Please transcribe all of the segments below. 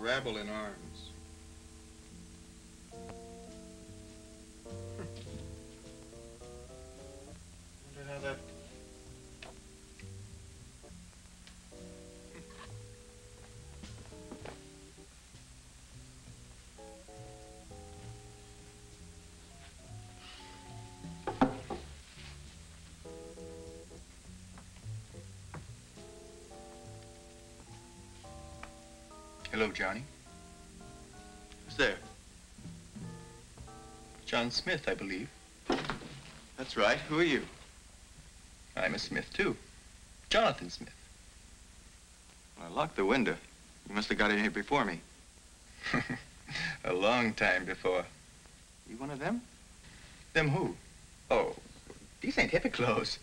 rabble in arms. Hello, Johnny. Who's there? John Smith, I believe. That's right. Who are you? I'm a Smith, too. Jonathan Smith. I locked the window. You must have got in here before me. a long time before. You one of them? Them who? Oh, these ain't hippie clothes.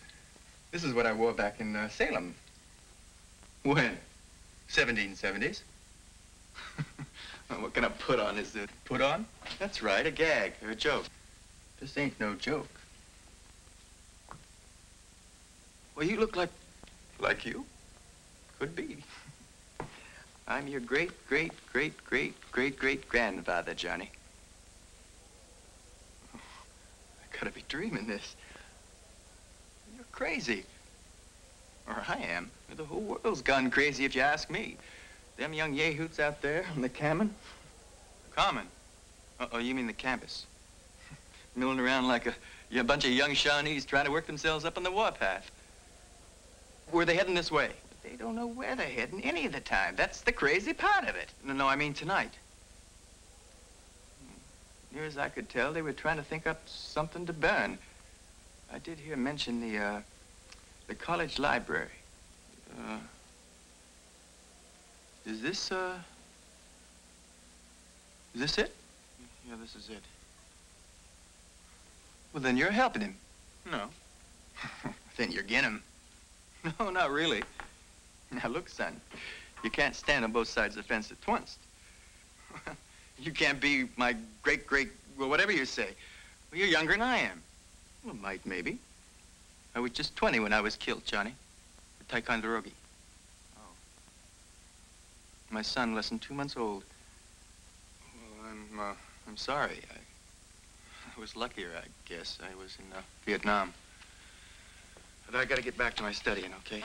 This is what I wore back in uh, Salem. When? 1770s. what kind of put on is it? Put on? That's right, a gag a joke. This ain't no joke. Well, you look like... Like you? Could be. I'm your great, great, great, great, great, great grandfather, Johnny. I gotta be dreaming this. You're crazy. Or I am. The whole world's gone crazy if you ask me. Them young yahoots out there on the common. Common? Uh oh, you mean the campus. Milling around like a, a bunch of young Shawnees trying to work themselves up on the warpath. Were they heading this way? They don't know where they're heading any of the time. That's the crazy part of it. No, no, I mean tonight. Near as I could tell, they were trying to think up something to burn. I did hear mention the, uh, the college library. Uh, is this, uh, is this it? Yeah, this is it. Well, then you're helping him. No. then you're getting him. No, not really. Now, look, son, you can't stand on both sides of the fence at once. you can't be my great-great, well, whatever you say. Well, you're younger than I am. Well, might, maybe. I was just 20 when I was killed, Johnny. At Ticonderoga. My son, less than two months old. Well, I'm, uh, I'm sorry. I, I was luckier, I guess. I was in uh, Vietnam. But I gotta get back to my studying, okay?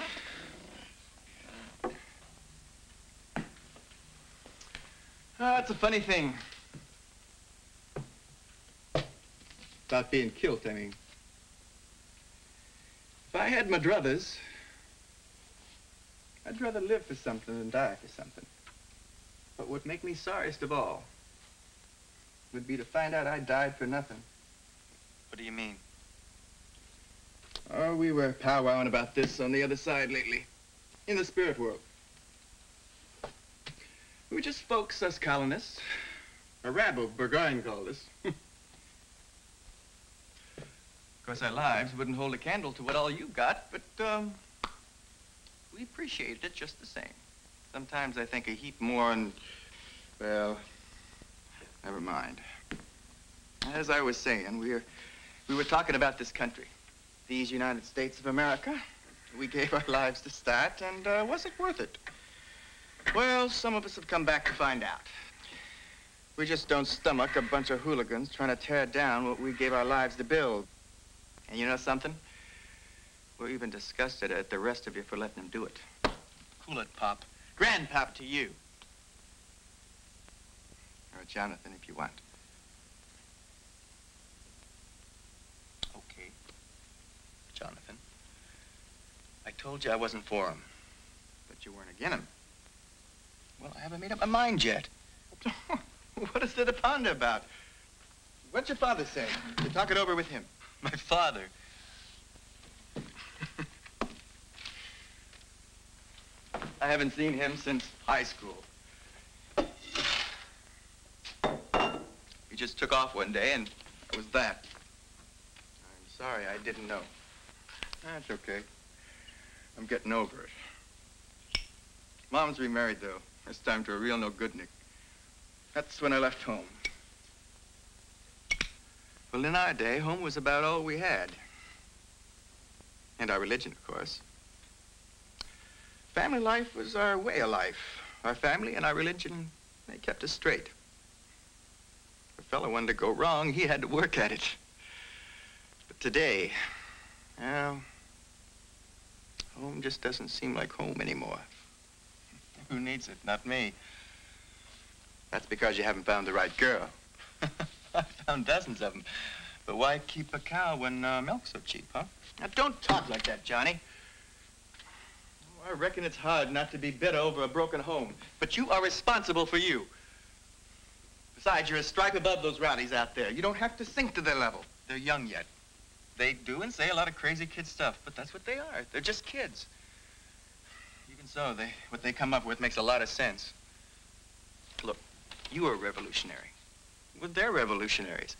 Ah, it's a funny thing. About being killed, I mean. If I had my druthers, I'd rather live for something than die for something. But what make me sorriest of all would be to find out I died for nothing. What do you mean? Oh, we were powwowing about this on the other side lately, in the spirit world. We were just folks, us colonists. A rabble, Burgoyne called us. of course, our lives wouldn't hold a candle to what all you got, but, um, we appreciated it just the same. Sometimes I think a heap more and, well, never mind. As I was saying, we were, we were talking about this country these United States of America. We gave our lives to start, and uh, was it worth it? Well, some of us have come back to find out. We just don't stomach a bunch of hooligans trying to tear down what we gave our lives to build. And you know something? We're even disgusted at the rest of you for letting them do it. Cool it, Pop. Grandpap to you. Or Jonathan, if you want. Okay. Jonathan. I told you I wasn't for him. But you weren't against him. Well, I haven't made up my mind yet. what is there to ponder about? What's your father say? You talk it over with him. My father? I haven't seen him since high school. He just took off one day, and it was that. I'm sorry I didn't know. That's okay. I'm getting over it. Mom's remarried, though. This time to a real no-goodnik. That's when I left home. Well, in our day, home was about all we had. And our religion, of course. Family life was our way of life. Our family and our religion They kept us straight. If a fellow wanted to go wrong, he had to work at it. But today, well, home just doesn't seem like home anymore. Who needs it? Not me. That's because you haven't found the right girl. I've found dozens of them. But why keep a cow when uh, milk's so cheap, huh? Now, don't talk like that, Johnny. I reckon it's hard not to be bitter over a broken home. But you are responsible for you. Besides, you're a stripe above those rowdies out there. You don't have to sink to their level. They're young yet. They do and say a lot of crazy kid stuff, but that's what they are. They're just kids. Even so, they, what they come up with makes a lot of sense. Look, you are revolutionary. Well, they're revolutionaries.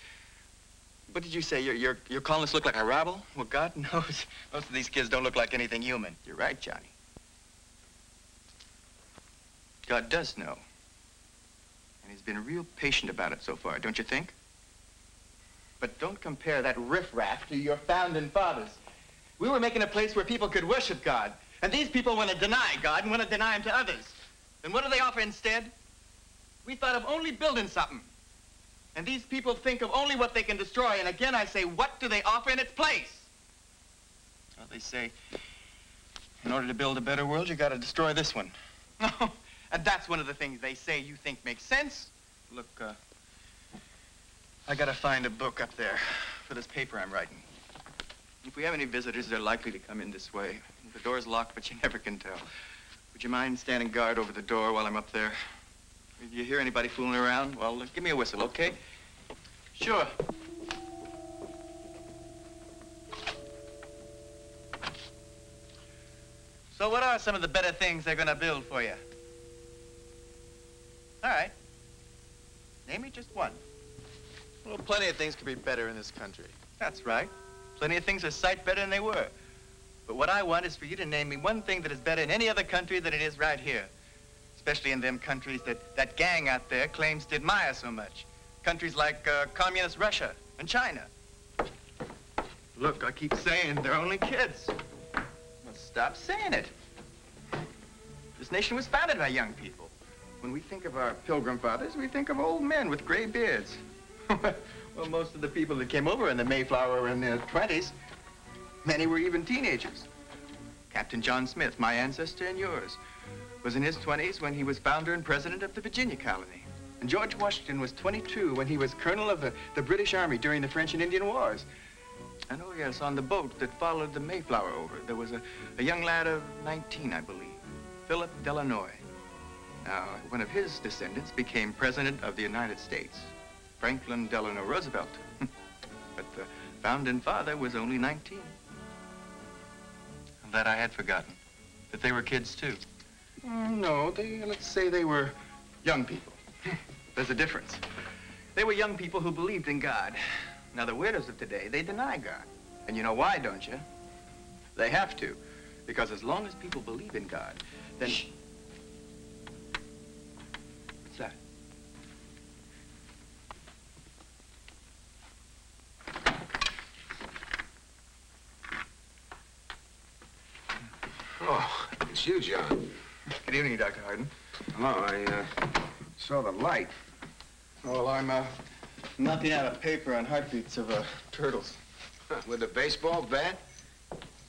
What did you say? You're, you're calling us look like a rabble? Well, God knows most of these kids don't look like anything human. You're right, Johnny. God does know. And he's been real patient about it so far, don't you think? But don't compare that riffraff to your founding fathers. We were making a place where people could worship God. And these people want to deny God and want to deny him to others. And what do they offer instead? We thought of only building something. And these people think of only what they can destroy. And again, I say, what do they offer in its place? Well, they say, in order to build a better world, you got to destroy this one. and that's one of the things they say you think makes sense. Look, uh, I got to find a book up there for this paper I'm writing. If we have any visitors, they're likely to come in this way. The door's locked, but you never can tell. Would you mind standing guard over the door while I'm up there? If you hear anybody fooling around, well, uh, give me a whistle, okay? Sure. So what are some of the better things they're to build for you? All right. Name me just one. Well, plenty of things could be better in this country. That's right. Plenty of things are sight better than they were. But what I want is for you to name me one thing that is better in any other country than it is right here. Especially in them countries that that gang out there claims to admire so much. Countries like uh, communist Russia and China. Look, I keep saying they're only kids. Well, stop saying it. This nation was founded by young people. When we think of our pilgrim fathers, we think of old men with gray beards. well, most of the people that came over in the Mayflower were in their 20s. Many were even teenagers. Captain John Smith, my ancestor and yours, was in his 20s when he was founder and president of the Virginia colony. And George Washington was 22 when he was colonel of the, the British Army during the French and Indian Wars. And oh, yes, on the boat that followed the Mayflower over, there was a, a young lad of 19, I believe, Philip Delanoye. Now, one of his descendants became president of the United States, Franklin Delano Roosevelt. but the founding father was only 19. That I had forgotten, that they were kids too. Oh, no, they, let's say they were young people. There's a difference. They were young people who believed in God. Now, the weirdos of today, they deny God. And you know why, don't you? They have to. Because as long as people believe in God, then... Shh. What's that? It's you, John. Good evening, Dr. Hardin. Hello, I uh, saw the light. Oh, well, I'm uh, knocking out of paper on heartbeats of uh, turtles. With a baseball bat?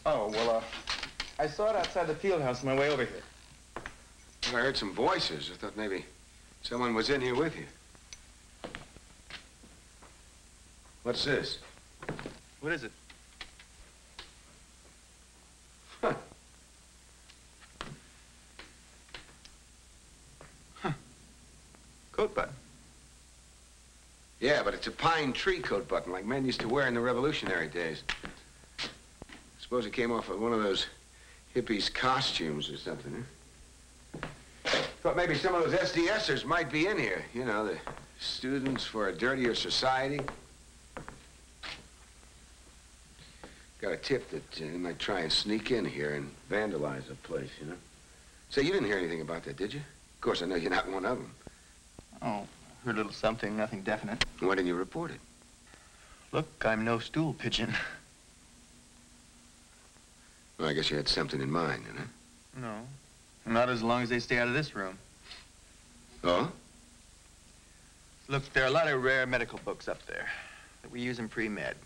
Oh, well, uh, I saw it outside the field house on my way over here. Well, I heard some voices. I thought maybe someone was in here with you. What's this? What is it? Huh. Coat button. Yeah, but it's a pine tree coat button like men used to wear in the Revolutionary days. I Suppose it came off of one of those hippies' costumes or something, huh? Thought maybe some of those SDSers might be in here. You know, the students for a dirtier society. Got a tip that uh, they might try and sneak in here and vandalize the place, you know? Say, you didn't hear anything about that, did you? Of course, I know you're not one of them. Oh, heard a little something, nothing definite. Why didn't you report it? Look, I'm no stool pigeon. Well, I guess you had something in mind, huh? No. Not as long as they stay out of this room. Oh? Look, there are a lot of rare medical books up there that we use in pre-med.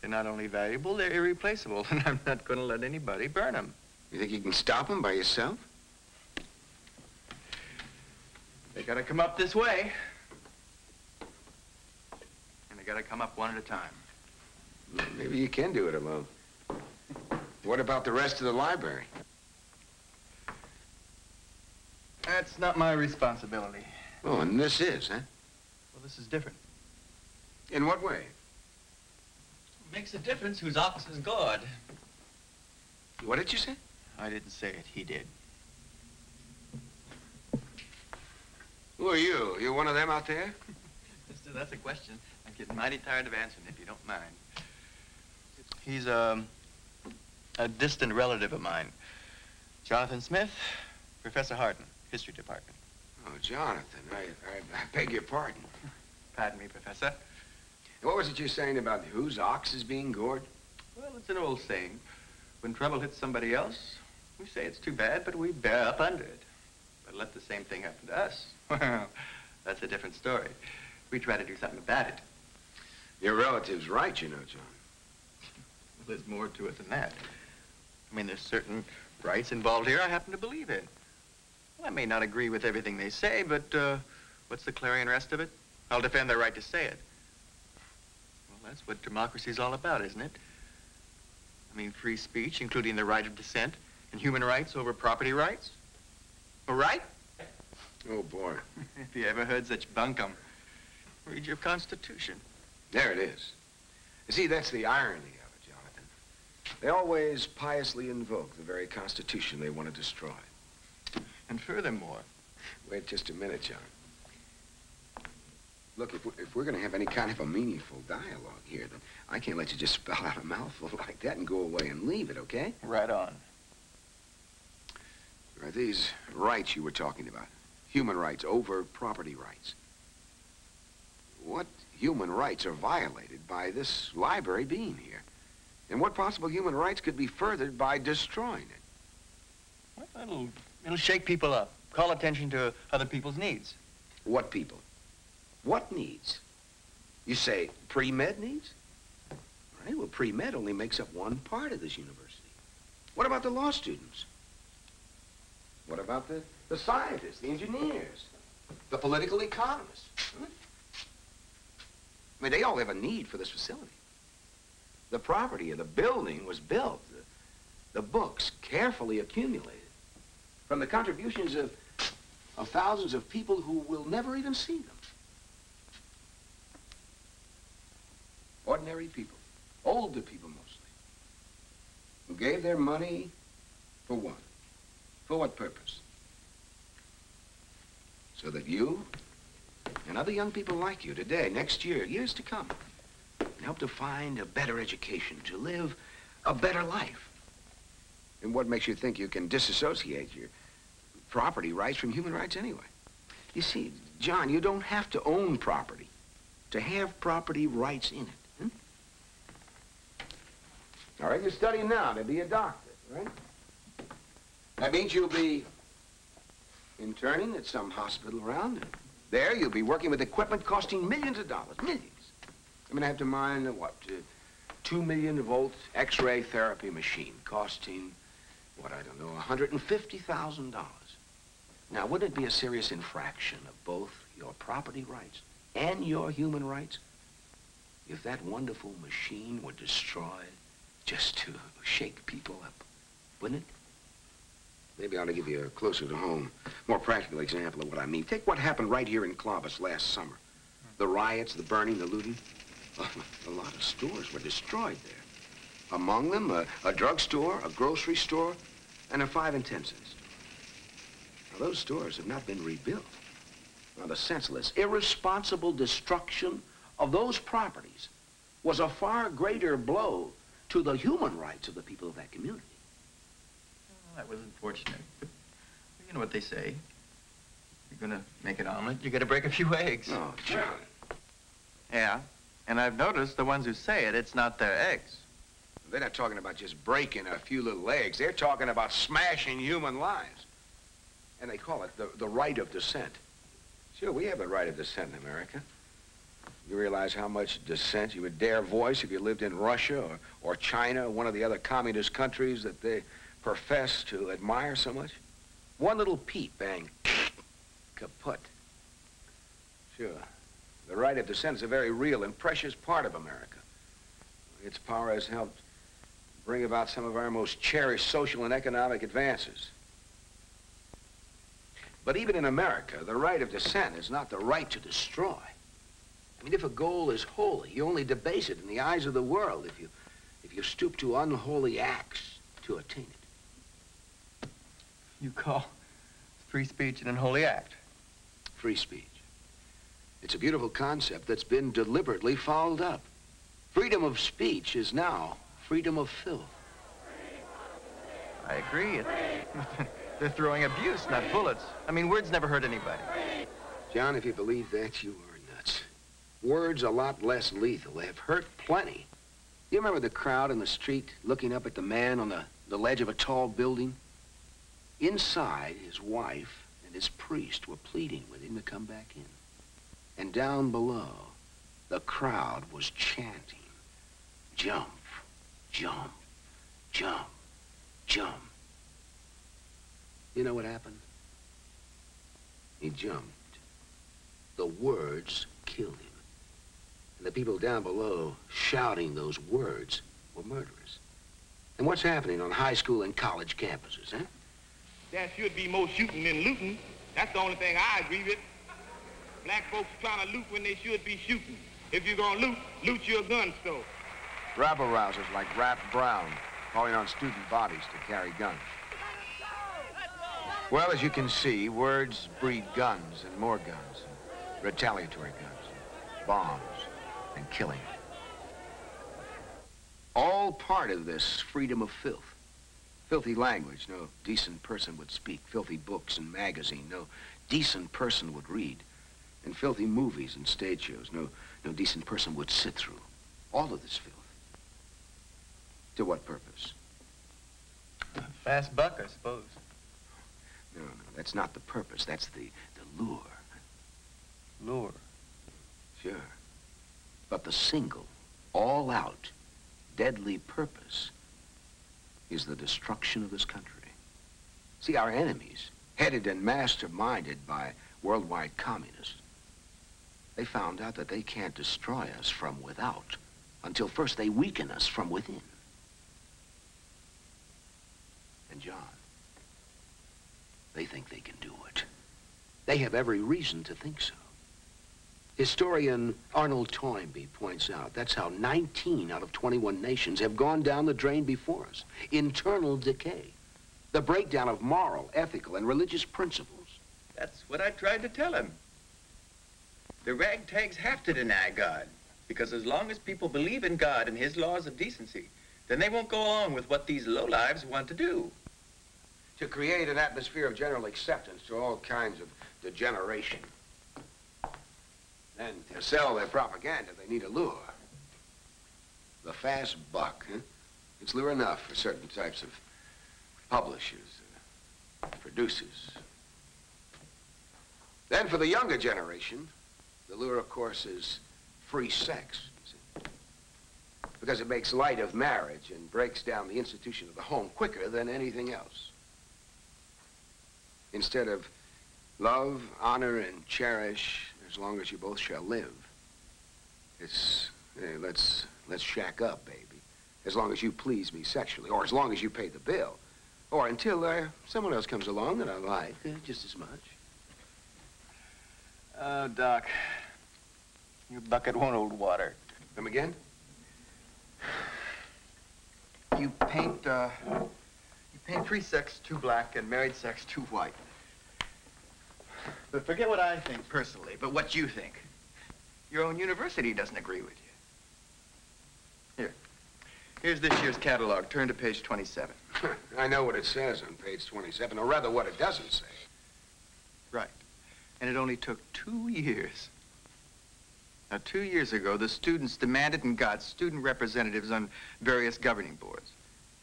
They're not only valuable, they're irreplaceable, and I'm not going to let anybody burn them. You think you can stop them by yourself? They gotta come up this way. And they gotta come up one at a time. Maybe you can do it alone. What about the rest of the library? That's not my responsibility. Oh, and this is, huh? Well, this is different. In what way? It makes a difference whose ox is God. What did you say? I didn't say it, he did. Who are you? You one of them out there? Mister, that's a question I'm getting mighty tired of answering, if you don't mind. He's um, a distant relative of mine. Jonathan Smith, Professor Harden, History Department. Oh, Jonathan, I, I, I beg your pardon. Pardon me, Professor. What was it you were saying about whose ox is being gored? Well, it's an old saying. When trouble hits somebody else, we say it's too bad, but we bear up under it. But let the same thing happen to us. Well, that's a different story. We try to do something about it. Your relative's right, you know, John. Well, There's more to it than that. I mean, there's certain rights involved here I happen to believe in. Well, I may not agree with everything they say, but uh, what's the clarion rest of it? I'll defend their right to say it. Well, that's what democracy's all about, isn't it? I mean, free speech, including the right of dissent, and human rights over property rights. All right? Oh, boy. if you ever heard such bunkum, read your Constitution. There it is. You see, that's the irony of it, Jonathan. They always piously invoke the very Constitution they want to destroy. And furthermore... Wait just a minute, John. Look, if we're, if we're going to have any kind of a meaningful dialogue here, then I can't let you just spell out a mouthful like that and go away and leave it, okay? Right on. Are these rights you were talking about? Human rights over property rights. What human rights are violated by this library being here? And what possible human rights could be furthered by destroying it? Well, it'll, it'll shake people up, call attention to other people's needs. What people? What needs? You say pre-med needs? All right, well, pre-med only makes up one part of this university. What about the law students? What about the, the scientists, the engineers, the political economists? Hmm? I mean, they all have a need for this facility. The property of the building was built, the, the books carefully accumulated from the contributions of, of thousands of people who will never even see them. Ordinary people, older people mostly, who gave their money for what? For what purpose? So that you and other young people like you today, next year, years to come, can help to find a better education, to live a better life. And what makes you think you can disassociate your property rights from human rights anyway? You see, John, you don't have to own property to have property rights in it. Hmm? All right, you're studying now to be a doctor, right? That means you'll be interning at some hospital around. There, you'll be working with equipment costing millions of dollars, millions. I'm gonna have to mine what, uh, two million volt X-ray therapy machine costing, what I don't know, $150,000. Now, wouldn't it be a serious infraction of both your property rights and your human rights if that wonderful machine were destroyed just to shake people up, wouldn't it? Maybe I ought to give you a closer to home, more practical example of what I mean. Take what happened right here in Clovis last summer. The riots, the burning, the looting. Oh, a lot of stores were destroyed there. Among them, a, a drugstore, a grocery store, and a five and ten cent store. Now, those stores have not been rebuilt. Now, the senseless, irresponsible destruction of those properties was a far greater blow to the human rights of the people of that community. That was unfortunate. But you know what they say. You're gonna make an omelet, you gotta break a few eggs. Oh, John. Yeah, and I've noticed the ones who say it, it's not their eggs. They're not talking about just breaking a few little eggs. They're talking about smashing human lives. And they call it the, the right of dissent. Sure, we have the right of dissent in America. You realize how much dissent you would dare voice if you lived in Russia or, or China or one of the other communist countries that they profess to admire so much? One little peep, bang, kaput. Sure. The right of dissent is a very real and precious part of America. Its power has helped bring about some of our most cherished social and economic advances. But even in America, the right of dissent is not the right to destroy. I mean, if a goal is holy, you only debase it in the eyes of the world if you, if you stoop to unholy acts to attain it. You call free speech an unholy act? Free speech. It's a beautiful concept that's been deliberately fouled up. Freedom of speech is now freedom of filth. I agree. They're throwing abuse, not bullets. I mean, words never hurt anybody. John, if you believe that, you are nuts. Words a lot less lethal. They have hurt plenty. You remember the crowd in the street looking up at the man on the, the ledge of a tall building? Inside, his wife and his priest were pleading with him to come back in. And down below, the crowd was chanting, jump, jump, jump, jump. You know what happened? He jumped. The words killed him. And the people down below shouting those words were murderers. And what's happening on high school and college campuses, huh? There should be more shooting than looting. That's the only thing I agree with. Black folks trying to loot when they should be shooting. If you're gonna loot, loot your gun store. Rabble rousers like Rap Brown calling on student bodies to carry guns. Well, as you can see, words breed guns and more guns, and retaliatory guns, bombs, and killing. All part of this freedom of filth. Filthy language no decent person would speak. Filthy books and magazine no decent person would read. And filthy movies and stage shows no, no decent person would sit through. All of this filth. To what purpose? Fast buck, I suppose. No, no, that's not the purpose. That's the, the lure. Lure. Sure. But the single, all-out, deadly purpose is the destruction of this country. See, our enemies, headed and masterminded by worldwide communists, they found out that they can't destroy us from without until first they weaken us from within. And John, they think they can do it. They have every reason to think so. Historian Arnold Toynbee points out that's how 19 out of 21 nations have gone down the drain before us. Internal decay. The breakdown of moral, ethical, and religious principles. That's what I tried to tell him. The ragtags have to deny God, because as long as people believe in God and his laws of decency, then they won't go along with what these lowlives want to do. To create an atmosphere of general acceptance to all kinds of degeneration. And to sell their propaganda, they need a lure. The fast buck, huh? It's lure enough for certain types of publishers, uh, producers. Then for the younger generation, the lure, of course, is free sex. Because it makes light of marriage and breaks down the institution of the home quicker than anything else. Instead of love, honor, and cherish as long as you both shall live, it's, hey, let's, let's shack up, baby. As long as you please me sexually, or as long as you pay the bill. Or until uh, someone else comes along that I like uh, just as much. Oh, Doc. Your bucket won't hold water. Come again? You paint, uh, you paint free sex too black and married sex too white. But forget what I think personally, but what you think. Your own university doesn't agree with you. Here. Here's this year's catalog. Turn to page 27. I know what it says on page 27, or rather what it doesn't say. Right. And it only took two years. Now, two years ago, the students demanded and got student representatives on various governing boards.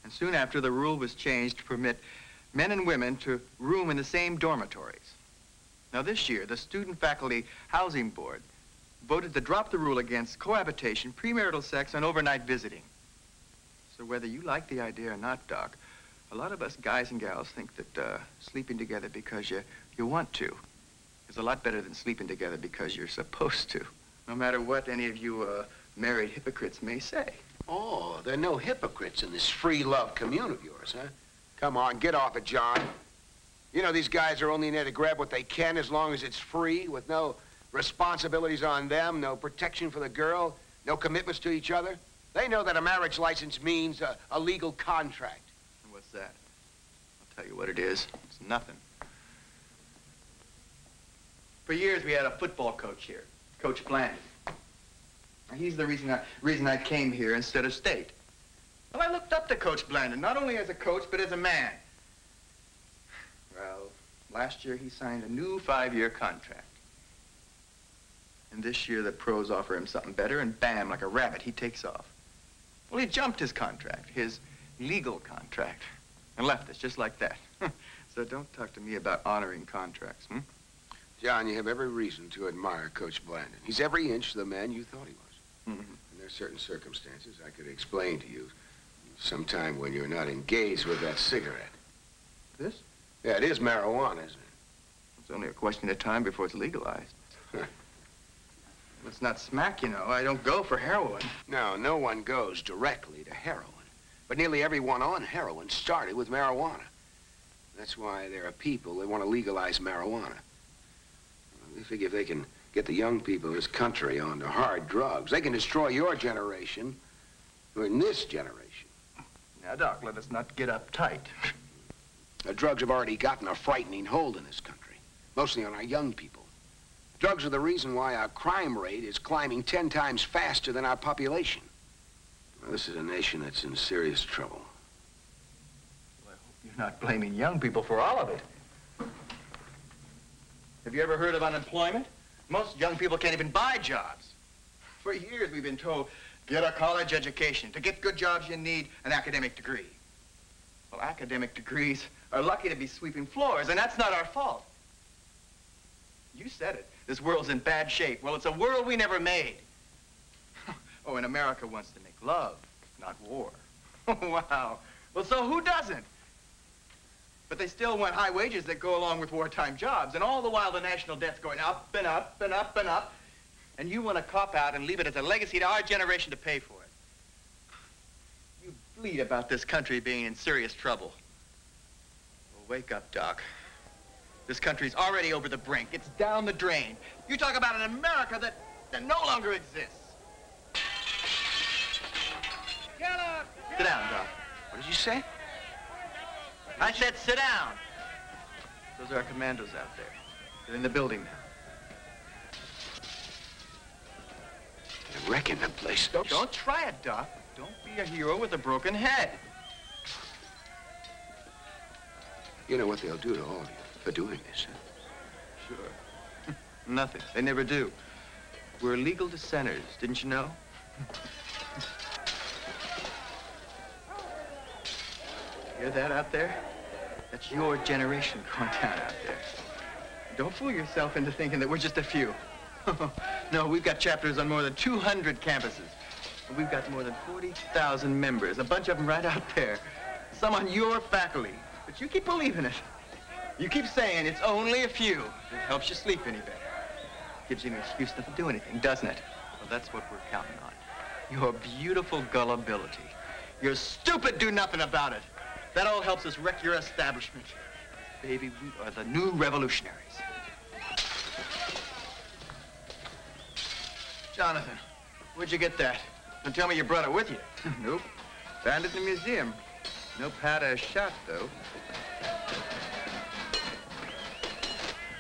And soon after, the rule was changed to permit men and women to room in the same dormitories. Now, this year, the Student Faculty Housing Board voted to drop the rule against cohabitation, premarital sex, and overnight visiting. So whether you like the idea or not, Doc, a lot of us guys and gals think that uh, sleeping together because you, you want to is a lot better than sleeping together because you're supposed to. No matter what any of you uh, married hypocrites may say. Oh, there are no hypocrites in this free love commune of yours, huh? Come on, get off it, John. You know, these guys are only in there to grab what they can as long as it's free, with no responsibilities on them, no protection for the girl, no commitments to each other. They know that a marriage license means a, a legal contract. And what's that? I'll tell you what it is. It's nothing. For years, we had a football coach here, Coach Bland. He's the reason I, reason I came here instead of state. Well, I looked up to Coach Blandon, not only as a coach, but as a man. Last year he signed a new five-year contract. And this year the pros offer him something better, and bam, like a rabbit, he takes off. Well, he jumped his contract, his legal contract, and left us just like that. so don't talk to me about honoring contracts, hmm? John, you have every reason to admire Coach Blandon. He's every inch the man you thought he was. Mm-hmm. And there's certain circumstances I could explain to you sometime when you're not engaged with that cigarette. This? Yeah, it is marijuana, isn't it? It's only a question of time before it's legalized. Let's not smack, you know. I don't go for heroin. No, no one goes directly to heroin. But nearly everyone on heroin started with marijuana. That's why there are people that want to legalize marijuana. They figure if they can get the young people of this country onto hard drugs, they can destroy your generation, or in this generation. Now, Doc, let us not get uptight. The drugs have already gotten a frightening hold in this country, mostly on our young people. Drugs are the reason why our crime rate is climbing ten times faster than our population. Well, this is a nation that's in serious trouble. Well, I hope you're not blaming young people for all of it. Have you ever heard of unemployment? Most young people can't even buy jobs. For years, we've been told, get a college education. To get good jobs, you need an academic degree. Well, academic degrees are lucky to be sweeping floors, and that's not our fault. You said it. This world's in bad shape. Well, it's a world we never made. oh, and America wants to make love, not war. wow. Well, so who doesn't? But they still want high wages that go along with wartime jobs. And all the while, the national debt's going up and up and up and up. And you want to cop out and leave it as a legacy to our generation to pay for it. You bleed about this country being in serious trouble. Wake up, Doc. This country's already over the brink. It's down the drain. You talk about an America that, that no longer exists. Sit down, Doc. What did you say? I said sit down. Those are our commandos out there. They're in the building now. They're wrecking the place. Don't, don't try it, Doc. Don't be a hero with a broken head. You know what they'll do to all of you for doing this, huh? Sure. Nothing. They never do. We're legal dissenters, didn't you know? Hear that out there? That's your generation going down out there. Don't fool yourself into thinking that we're just a few. no, we've got chapters on more than 200 campuses. And we've got more than 40,000 members, a bunch of them right out there. Some on your faculty. But you keep believing it. You keep saying it's only a few. It helps you sleep any better. Gives you an excuse not to do anything, doesn't it? Well, that's what we're counting on. Your beautiful gullibility. Your stupid do nothing about it. That all helps us wreck your establishment. Baby, we are the new revolutionaries. Jonathan, where'd you get that? Don't tell me you brought it with you. nope. Found it in the museum. No powder shot, though.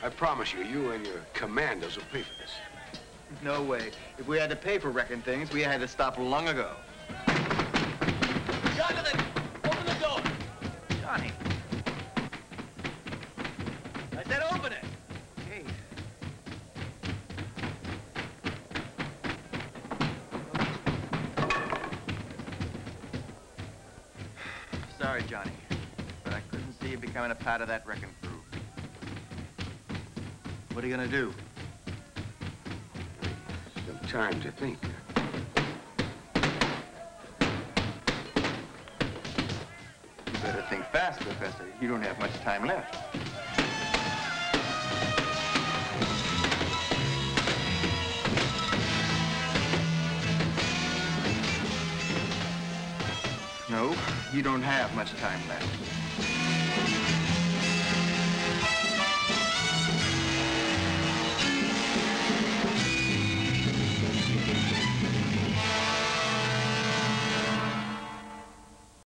I promise you, you and your commandos will pay for this. No way. If we had to pay for wrecking things, we had to stop long ago. Sorry, Johnny, but I couldn't see you becoming a part of that wrecking crew. What are you gonna do? Some time to think. You better think fast, Professor. You don't have much time left. You don't have much time left.